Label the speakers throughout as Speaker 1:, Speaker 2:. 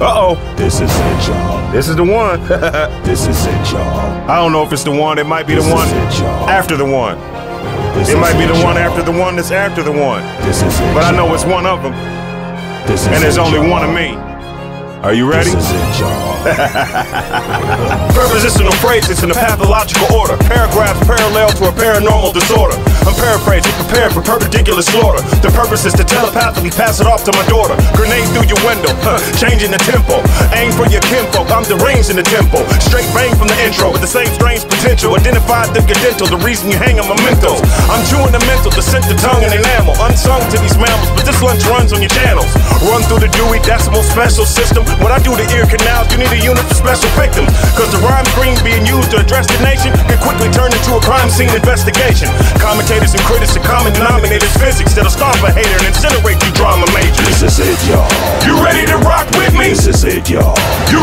Speaker 1: Uh-oh.
Speaker 2: This is it, y'all.
Speaker 1: This is the one.
Speaker 2: This is it, y'all.
Speaker 1: I don't know if it's the one. It might be the one
Speaker 2: it,
Speaker 1: after the one.
Speaker 2: This
Speaker 1: It might be the one after the one that's after the one.
Speaker 2: This is it.
Speaker 1: But I know it's one of them.
Speaker 2: This is
Speaker 1: And there's
Speaker 2: it,
Speaker 1: only one of me. Are you ready?
Speaker 2: This is it, y'all.
Speaker 1: Prepositional phrases in a pathological order. Paragraphs parallel to a paranormal disorder. I'm paraphrasing, prepared for perpendicular slaughter. The purpose is to telepathically pass it off to my daughter. Grenade through your window, huh, changing the tempo. Aim for your kinfolk, I'm deranged in the tempo. Straight bang from the intro with the same strange potential. Identified the dental, the reason you hang on mementos. I'm chewing the the this on your channels. Run through the Dewey Decimal Special System. When I do the ear canals, you need a unit for special victims. Cause the rhyme screen being used to address the nation can quickly turn into a crime scene investigation. Commentators and critics and common denominators physics that'll stop a hater and incinerate you drama majors.
Speaker 2: This is it, y'all.
Speaker 1: You ready to rock with me?
Speaker 2: This is it, y'all.
Speaker 1: You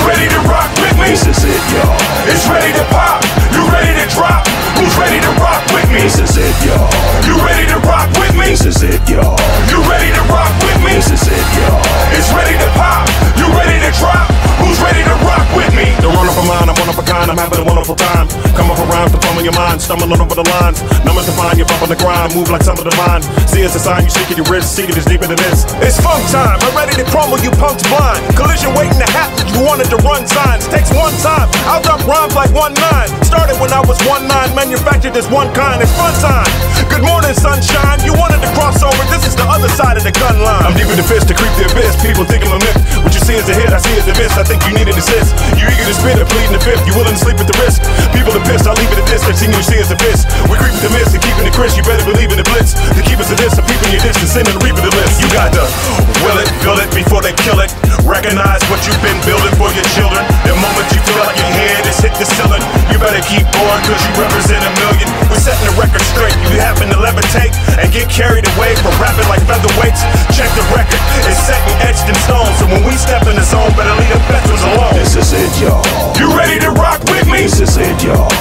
Speaker 1: wonderful time. Come up around to form in your mind, stumbling over the lines. Numbers define, you're bumping the grind, move like some of the vine. See it's a sign, you it, your wrist, seek it is deeper than this. It's funk time, I'm ready to crumble you punks blind. Collision waiting to happen, you wanted to run signs. Takes one time, I'll drop rhymes like one nine. Started when I was one nine, manufactured as one kind, it's fun time. Good morning, sunshine, the mist and crisp, you better believe in the blitz. To keep us to this, I'm peeping your distance, sending the reaper the list. You got to will it, feel it before they kill it. Recognize what you've been building for your children. The moment you feel like your head is hit the ceiling, you better keep going, cause you represent a million. We're setting the record straight, you happen to levitate and get carried away from rapping like featherweights. Check the record, it's set and etched in stone, so when we step in the zone, better leave the veterans alone.
Speaker 2: This is it, y'all.
Speaker 1: You ready to rock with me?
Speaker 2: This is it, y'all.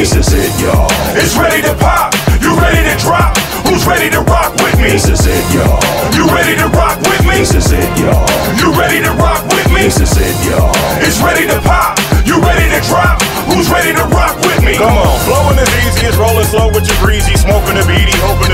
Speaker 2: This is it, y'all.
Speaker 1: It's ready to pop. You ready to drop? Who's ready to rock with me?
Speaker 2: This is it, y'all.
Speaker 1: You ready to rock with me?
Speaker 2: This is it, y'all.
Speaker 1: You ready to rock with me?
Speaker 2: This is it, y'all.
Speaker 1: It's ready to pop. You ready to drop? Who's ready to rock with me? Come on, flowing as easy as rolling slow with your breezy, smoking a beady, hoping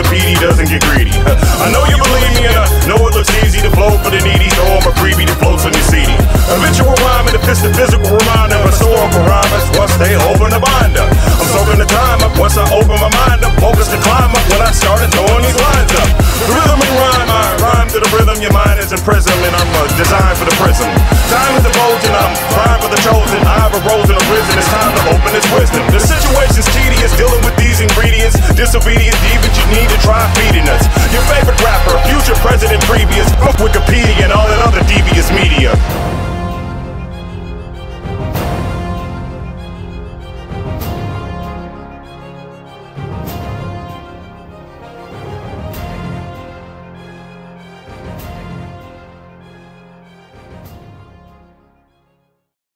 Speaker 1: disobedience, even you need to try feeding us. Your favorite rapper, future president, previous, Wikipedia, and all that other devious media.